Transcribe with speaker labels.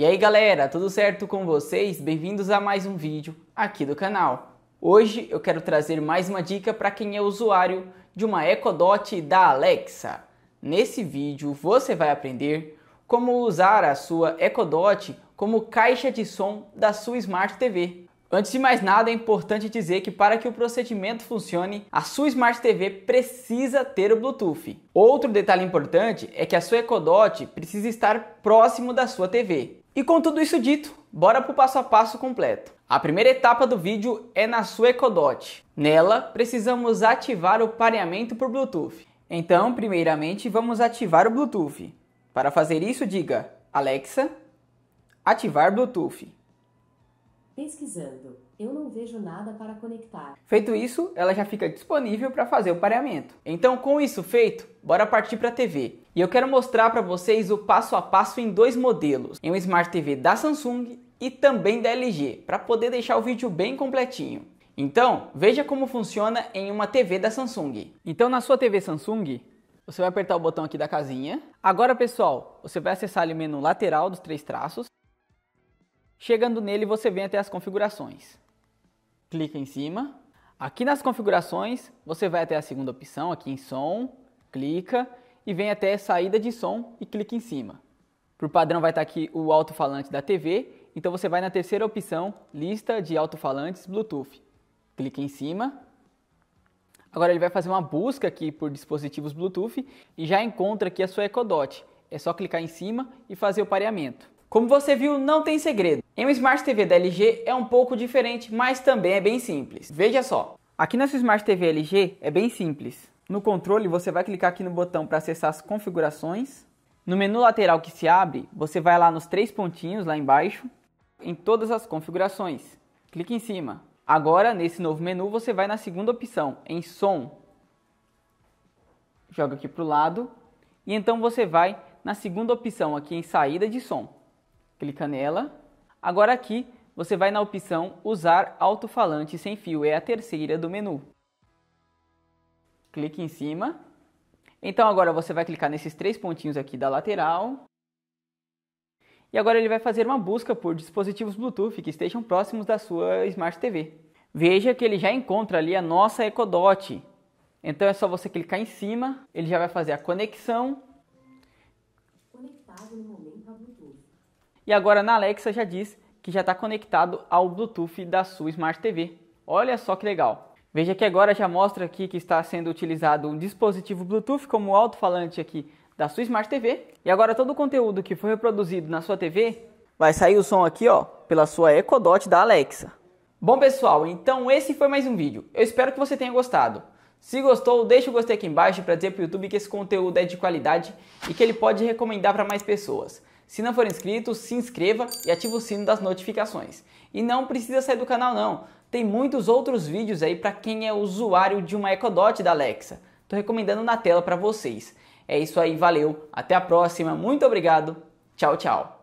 Speaker 1: E aí galera, tudo certo com vocês? Bem-vindos a mais um vídeo aqui do canal. Hoje eu quero trazer mais uma dica para quem é usuário de uma Echo Dot da Alexa. Nesse vídeo você vai aprender como usar a sua Echo Dot como caixa de som da sua Smart TV. Antes de mais nada, é importante dizer que para que o procedimento funcione, a sua Smart TV precisa ter o Bluetooth. Outro detalhe importante é que a sua Echo Dot precisa estar próximo da sua TV. E com tudo isso dito, bora para o passo a passo completo. A primeira etapa do vídeo é na sua Ecodot. Nela, precisamos ativar o pareamento por Bluetooth. Então, primeiramente, vamos ativar o Bluetooth. Para fazer isso, diga Alexa, ativar Bluetooth.
Speaker 2: Pesquisando. Eu não vejo nada para conectar.
Speaker 1: Feito isso, ela já fica disponível para fazer o pareamento. Então, com isso feito, bora partir para a TV. E eu quero mostrar para vocês o passo a passo em dois modelos, em uma Smart TV da Samsung e também da LG, para poder deixar o vídeo bem completinho. Então, veja como funciona em uma TV da Samsung. Então, na sua TV Samsung, você vai apertar o botão aqui da casinha. Agora, pessoal, você vai acessar ali o menu lateral dos três traços. Chegando nele, você vem até as configurações clica em cima. Aqui nas configurações, você vai até a segunda opção, aqui em som, clica e vem até saída de som e clica em cima. Por padrão vai estar aqui o alto-falante da TV, então você vai na terceira opção, lista de alto-falantes Bluetooth. Clica em cima. Agora ele vai fazer uma busca aqui por dispositivos Bluetooth e já encontra aqui a sua Ecodot. É só clicar em cima e fazer o pareamento. Como você viu, não tem segredo. Em uma Smart TV da LG é um pouco diferente, mas também é bem simples. Veja só, aqui nessa Smart TV LG é bem simples. No controle você vai clicar aqui no botão para acessar as configurações. No menu lateral que se abre, você vai lá nos três pontinhos lá embaixo, em todas as configurações. Clique em cima. Agora, nesse novo menu, você vai na segunda opção, em som. Joga aqui para o lado. E então você vai na segunda opção aqui em saída de som clica nela. Agora aqui você vai na opção usar alto-falante sem fio, é a terceira do menu. Clique em cima. Então agora você vai clicar nesses três pontinhos aqui da lateral. E agora ele vai fazer uma busca por dispositivos Bluetooth que estejam próximos da sua Smart TV. Veja que ele já encontra ali a nossa EcoDot. Então é só você clicar em cima, ele já vai fazer a conexão.
Speaker 2: Conectado no momento a Bluetooth.
Speaker 1: E agora na Alexa já diz que já está conectado ao Bluetooth da sua Smart TV. Olha só que legal. Veja que agora já mostra aqui que está sendo utilizado um dispositivo Bluetooth como alto-falante aqui da sua Smart TV. E agora todo o conteúdo que foi reproduzido na sua TV vai sair o som aqui, ó, pela sua Echo Dot da Alexa. Bom pessoal, então esse foi mais um vídeo. Eu espero que você tenha gostado. Se gostou, deixa o gostei aqui embaixo para dizer para o YouTube que esse conteúdo é de qualidade e que ele pode recomendar para mais pessoas. Se não for inscrito, se inscreva e ative o sino das notificações. E não precisa sair do canal não, tem muitos outros vídeos aí para quem é usuário de uma Echo Dot da Alexa. Estou recomendando na tela para vocês. É isso aí, valeu, até a próxima, muito obrigado, tchau, tchau.